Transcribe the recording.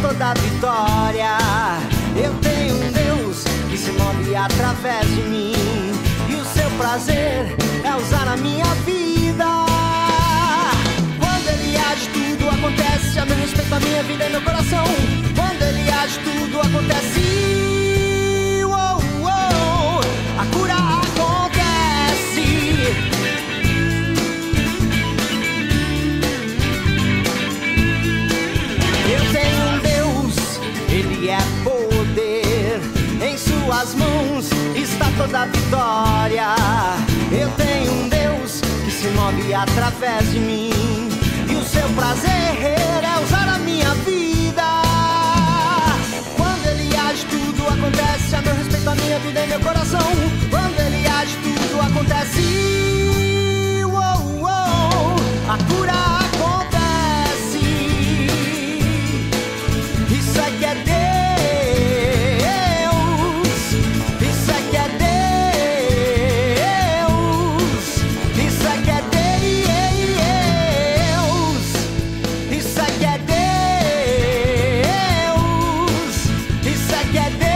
toda vitória. Eu tenho um Deus que se move através de mim. E o seu prazer é o toda vitória. Eu tenho um Deus que se move através de mim. E o seu prazer é usar a minha vida. Quando ele age, tudo acontece. A meu respeito, a minha vida e meu coração. that